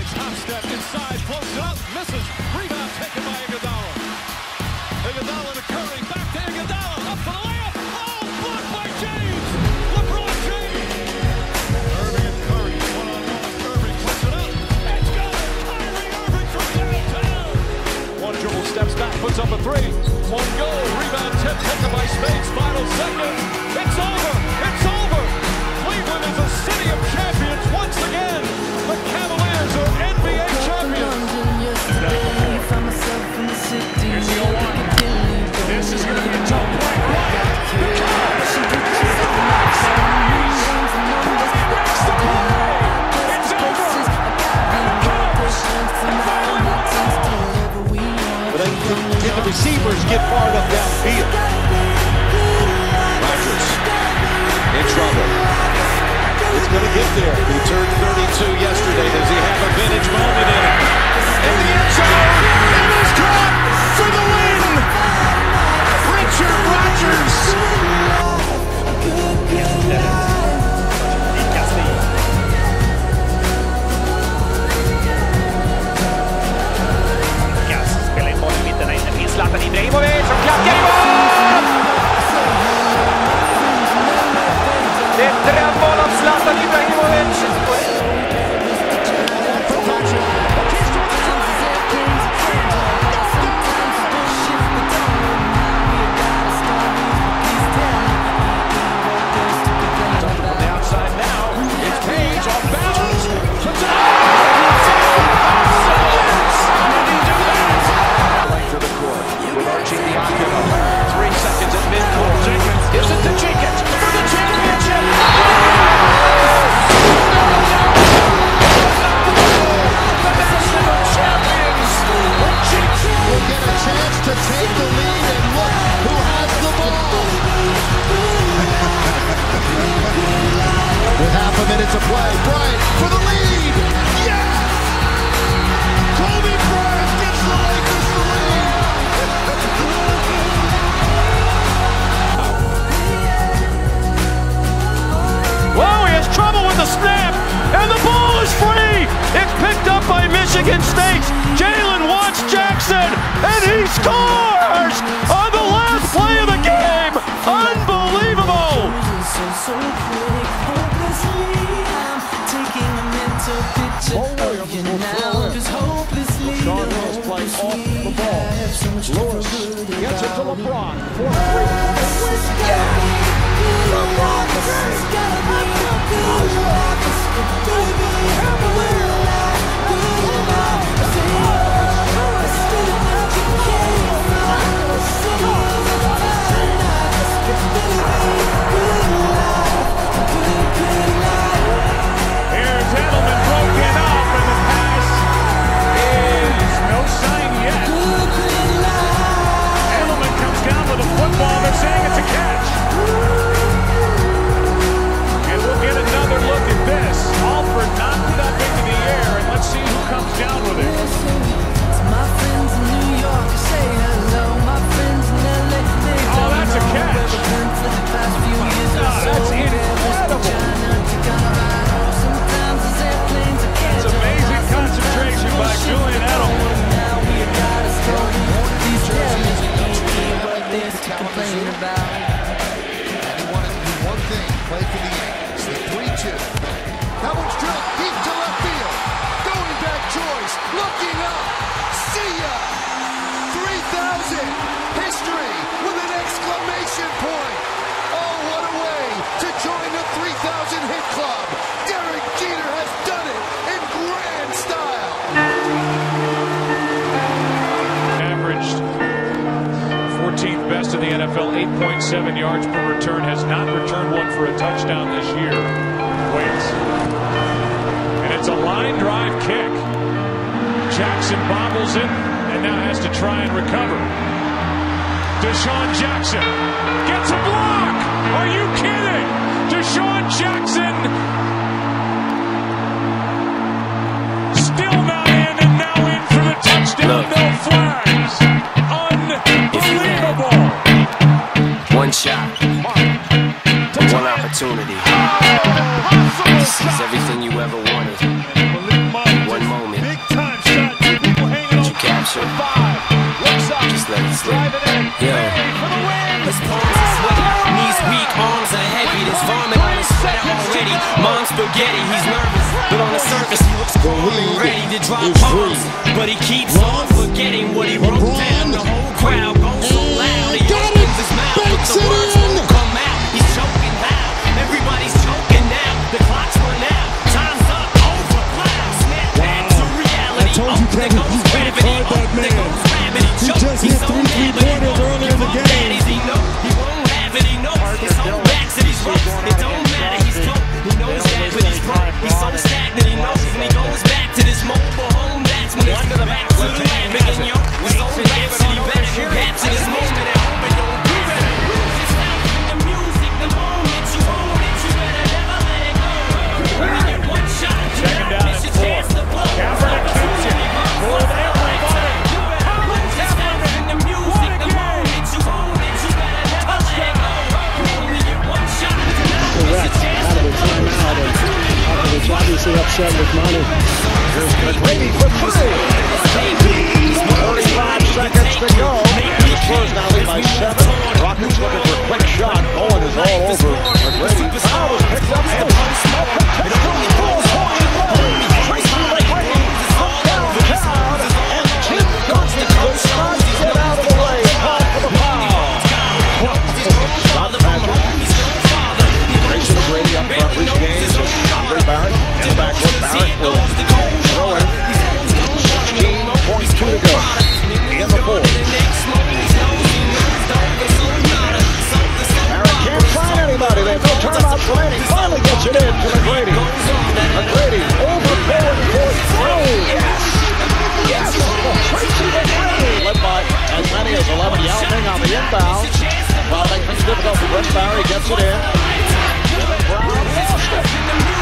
Slides, top step inside, floats it up, misses. Rebound taken by Iguodala. Iguodala to Curry, back to Iguodala, up for the layup. Oh, blocked by James. LeBron James. Irving and Curry, one on one. Irving puts it up. It's good. Kyrie Irving from downtown. One dribble steps back, puts up a three. One goal, rebound tip taken by Spades. Final seconds. Get fired up downfield. Rodgers in trouble. It's going to get there. He turned 32 de tres. Play, Bryant for the lead. Yes! Kobe Bryant gets the Lakers the lead. Whoa, he has trouble with the snap, and the ball is free. It's picked up by Michigan State. Jalen Watts Jackson, and he scores To LeBron. For three. Here's best in the NFL, 8.7 yards per return. Has not returned one for a touchdown this year. Waits. And it's a line drive kick. Jackson bobbles it and now has to try and recover. DeSean Jackson gets a block. Are you kidding? DeSean Jackson opportunity. This is everything you ever wanted. One moment that you captured. Just let it slip. Yeah. his palms are sweaty, knees weak, arms are heavy. this vomit on his sweater already. Mom's spaghetti, he's nervous, but on the surface he looks cool and ready to drop bombs. But he keeps on forgetting what he wrote down. The whole crowd goes so loud. He opens his mouth with the words. obviously upset with money. Here's McGrady for three. 35 seconds to go. The Spurs now lead by seven. Rockets looking for a quick shot. Owen is all over. McGrady finally gets it in to McGrady. McGrady over for throw. Yes! Yes! Tracy McGrady led by as many as 11. Yao on the inbound. While well, they make it difficult for Brent Barry, gets it in. Brown lost it.